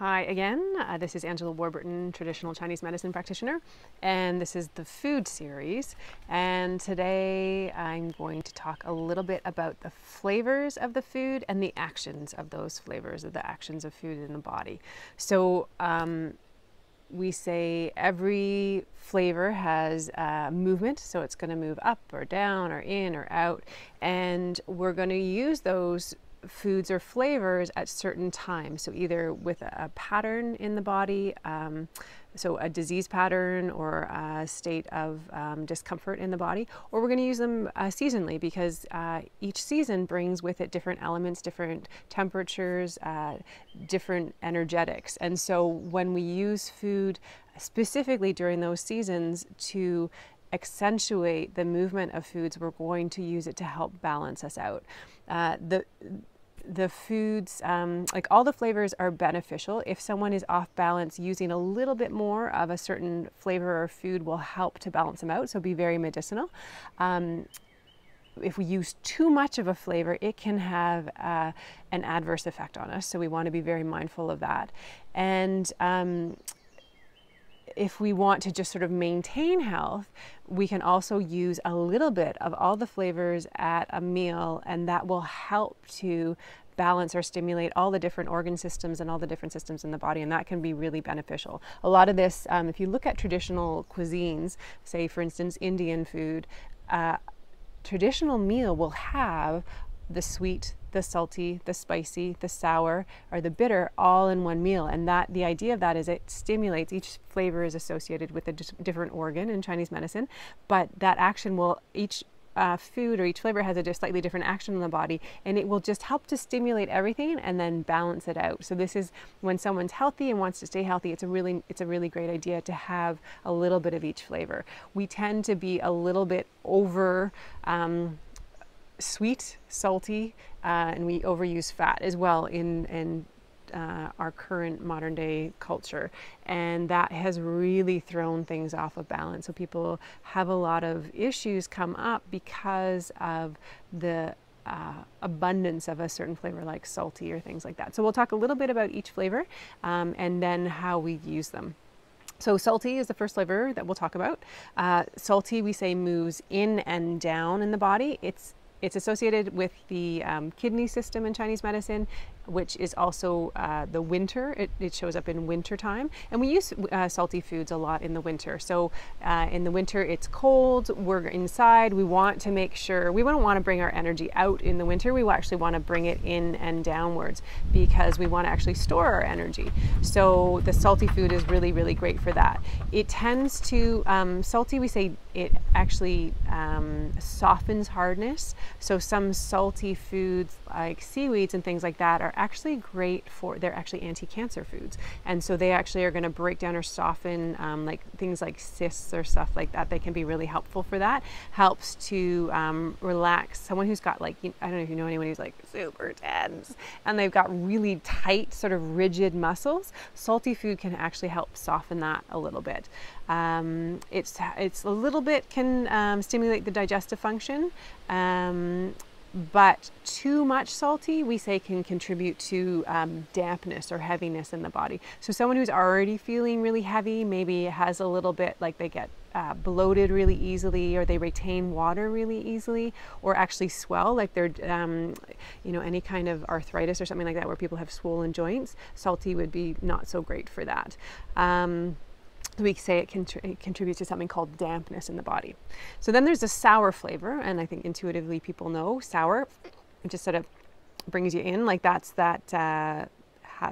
Hi again, uh, this is Angela Warburton, traditional Chinese medicine practitioner, and this is the food series. And today I'm going to talk a little bit about the flavors of the food and the actions of those flavors, of the actions of food in the body. So, um, we say every flavor has a movement, so it's going to move up or down or in or out, and we're going to use those foods or flavors at certain times. So either with a pattern in the body, um, so a disease pattern or a state of um, discomfort in the body, or we're going to use them uh, seasonally because uh, each season brings with it different elements, different temperatures, uh, different energetics. And so when we use food specifically during those seasons to accentuate the movement of foods, we're going to use it to help balance us out. Uh, the the foods, um, like all the flavors are beneficial. If someone is off balance, using a little bit more of a certain flavor or food will help to balance them out, so be very medicinal. Um, if we use too much of a flavor, it can have uh, an adverse effect on us. So we want to be very mindful of that. And um, if we want to just sort of maintain health, we can also use a little bit of all the flavors at a meal, and that will help to balance or stimulate all the different organ systems and all the different systems in the body, and that can be really beneficial. A lot of this, um, if you look at traditional cuisines, say for instance Indian food, uh, traditional meal will have the sweet, the salty, the spicy, the sour, or the bitter all in one meal. And that the idea of that is it stimulates each flavor is associated with a different organ in Chinese medicine, but that action will each uh, food or each flavor has a slightly different action in the body and it will just help to stimulate everything and then balance it out so this is when someone's healthy and wants to stay healthy it's a really it's a really great idea to have a little bit of each flavor we tend to be a little bit over um, sweet, salty, uh, and we overuse fat as well in, in uh, our current modern day culture. And that has really thrown things off of balance. So people have a lot of issues come up because of the uh, abundance of a certain flavor like salty or things like that. So we'll talk a little bit about each flavor um, and then how we use them. So salty is the first flavor that we'll talk about. Uh, salty, we say, moves in and down in the body. It's it's associated with the um, kidney system in Chinese medicine which is also uh, the winter. It, it, shows up in winter time. And we use uh, salty foods a lot in the winter. So uh, in the winter, it's cold, we're inside, we want to make sure, we don't want to bring our energy out in the winter, we actually want to bring it in and downwards because we want to actually store our energy. So the salty food is really, really great for that. It tends to, um, salty, we say it actually um, softens hardness. So some salty foods like seaweeds and things like that are actually great for, they're actually anti-cancer foods. And so they actually are going to break down or soften um, like things like cysts or stuff like that. They can be really helpful for that. Helps to um, relax someone who's got like, I don't know if you know anyone who's like super tense and they've got really tight, sort of rigid muscles. Salty food can actually help soften that a little bit. Um, it's, it's a little bit can um, stimulate the digestive function. Um, but too much salty we say can contribute to um, dampness or heaviness in the body. So someone who's already feeling really heavy maybe has a little bit like they get uh, bloated really easily or they retain water really easily or actually swell like they're um, you know any kind of arthritis or something like that where people have swollen joints salty would be not so great for that. Um, we say it, it, contributes to something called dampness in the body. So then there's a sour flavor, and I think intuitively people know sour. It just sort of brings you in, like that's that uh,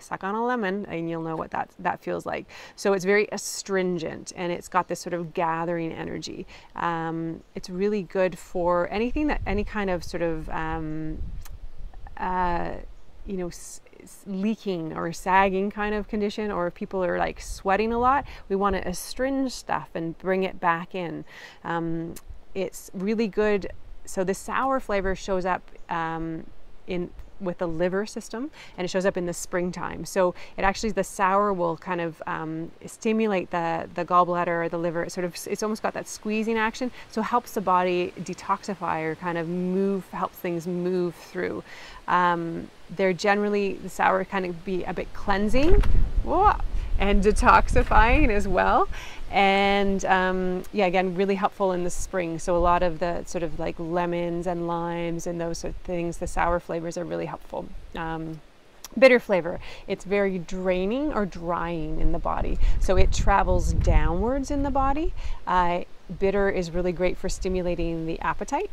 suck on a lemon, and you'll know what that that feels like. So it's very astringent, and it's got this sort of gathering energy. Um, it's really good for anything that any kind of sort of um, uh, you know leaking or sagging kind of condition or if people are like sweating a lot we want to astringe stuff and bring it back in. Um, it's really good. So the sour flavor shows up um, in with the liver system and it shows up in the springtime. So it actually, the sour will kind of um, stimulate the, the gallbladder or the liver. It sort of, it's almost got that squeezing action. So it helps the body detoxify or kind of move, helps things move through. Um, they're generally, the sour kind of be a bit cleansing and detoxifying as well. And um, yeah, again, really helpful in the spring. So a lot of the sort of like lemons and limes and those sort of things, the sour flavors are really helpful. Um, bitter flavor. It's very draining or drying in the body. So it travels downwards in the body. Uh, bitter is really great for stimulating the appetite.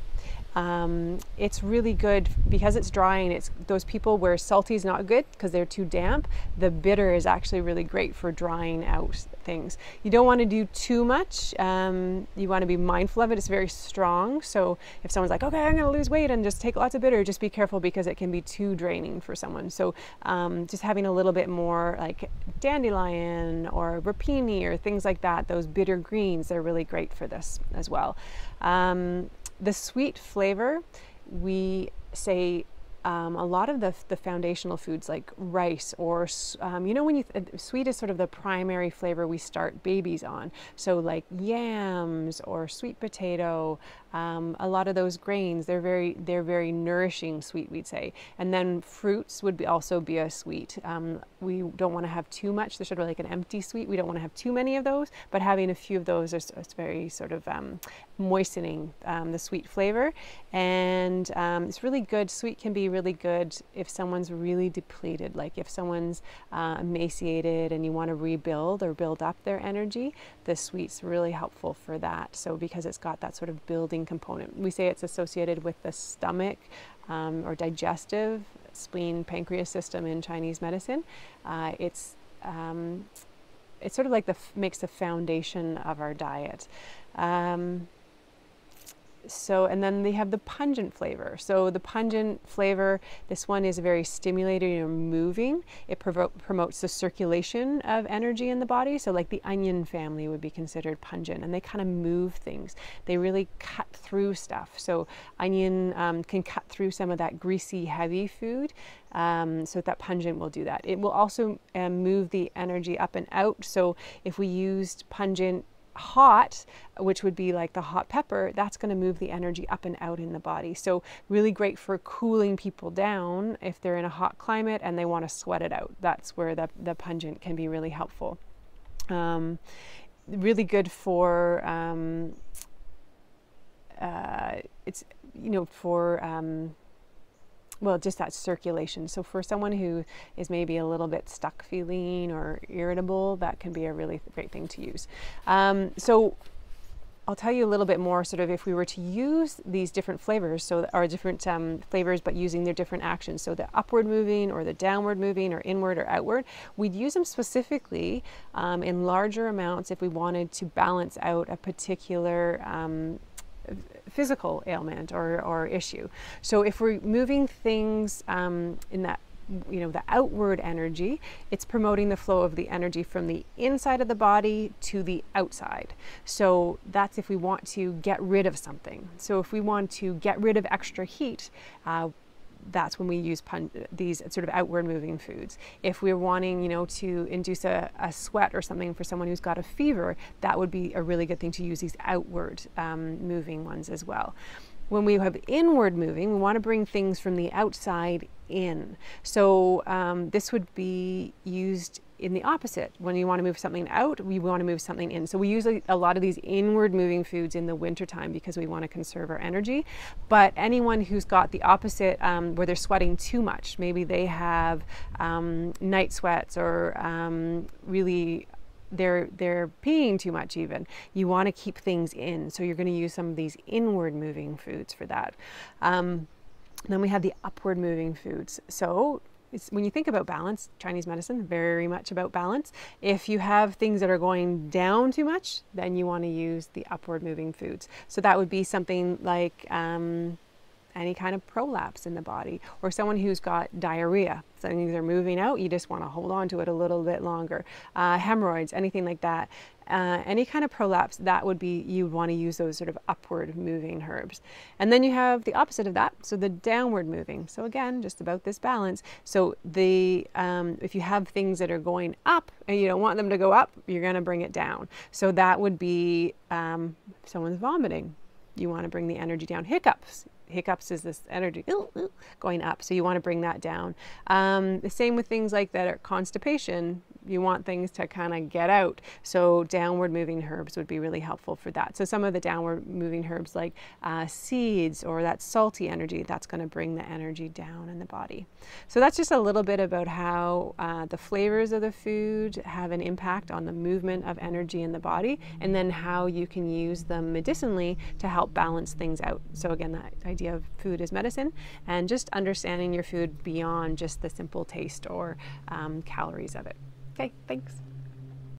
Um, it's really good because it's drying. it's those people where salty is not good because they're too damp. The bitter is actually really great for drying out things. You don't want to do too much. Um, you want to be mindful of it. It's very strong. So if someone's like, okay, I'm going to lose weight and just take lots of bitter, just be careful because it can be too draining for someone. So um, just having a little bit more like dandelion or rapini or things like that, those bitter greens, they're really great for this as well. Um, the sweet flavor, we say um, a lot of the, the foundational foods like rice or um, you know when you th- sweet is sort of the primary flavor we start babies on. So like yams or sweet potato um, a lot of those grains they're very they're very nourishing sweet we'd say. And then fruits would be also be a sweet. Um, we don't want to have too much. There's should be like an empty sweet. We don't want to have too many of those but having a few of those is, is very sort of um, moistening um, the sweet flavor. And it's really good. Sweet can be really good if someone's really depleted, like if someone's uh, emaciated and you want to rebuild or build up their energy, the sweet's really helpful for that. So because it's got that sort of building component, we say it's associated with the stomach um, or digestive spleen pancreas system in Chinese medicine. Uh, it's um, it's sort of like the makes the foundation of our diet. Um, so and then they have the pungent flavor. So the pungent flavor this one is very stimulating or moving. It promotes the circulation of energy in the body. So like the onion family would be considered pungent and they kind of move things. They really cut through stuff. So onion um, can cut through some of that greasy heavy food. Um, so that pungent will do that. It will also um, move the energy up and out. So if we used pungent hot, which would be like the hot pepper, that's going to move the energy up and out in the body. So, really great for cooling people down if they're in a hot climate and they want to sweat it out. That's where the, the pungent can be really helpful. Um, really good for um, uh, it's you know for um, well, just that circulation. So for someone who is maybe a little bit stuck feeling or irritable, that can be a really great thing to use. Um, so I'll tell you a little bit more sort of if we were to use these different flavors, so our different um, flavors, but using their different actions. So the upward moving or the downward moving or inward or outward, we'd use them specifically um, in larger amounts if we wanted to balance out a particular um, physical ailment or, or issue. So if we're moving things um, in that you know the outward energy it's promoting the flow of the energy from the inside of the body to the outside so that's if we want to get rid of something so if we want to get rid of extra heat uh, that's when we use pun- these sort of outward moving foods. If we're wanting, you know, to induce a, a, sweat or something for someone who's got a fever, that would be a really good thing to use these outward um, moving ones as well. When we have inward moving, we want to bring things from the outside in. So um, this would be used in the opposite. When you want to move something out, we want to move something in. So we use a, lot of these inward moving foods in the wintertime because we want to conserve our energy. But anyone who's got the opposite, um, where they're sweating too much, maybe they have um, night sweats or um, really they're they're peeing too much even you want to keep things in so you're going to use some of these inward moving foods for that um, then we have the upward moving foods so when you think about balance, Chinese medicine, very much about balance. If you have things that are going down too much, then you want to use the upward moving foods. So that would be something like um, any kind of prolapse in the body, or someone who's got diarrhea. Things are moving out, you just want to hold on to it a little bit longer. Uh, hemorrhoids, anything like that. Uh, any kind of prolapse, that would be, you would want to use those sort of upward moving herbs. And then you have the opposite of that, so the downward moving. So again, just about this balance. So the um, if you have things that are going up and you don't want them to go up, you're going to bring it down. So that would be um, someone's vomiting. You want to bring the energy down. Hiccups hiccups is this energy going up. So you want to bring that down. Um, the same with things like that are constipation you want things to kind of get out. So downward moving herbs would be really helpful for that. So some of the downward moving herbs like uh, seeds or that salty energy, that's going to bring the energy down in the body. So that's just a little bit about how uh, the flavors of the food have an impact on the movement of energy in the body and then how you can use them medicinally to help balance things out. So again, that idea of food as medicine and just understanding your food beyond just the simple taste or um, calories of it. Okay, thanks.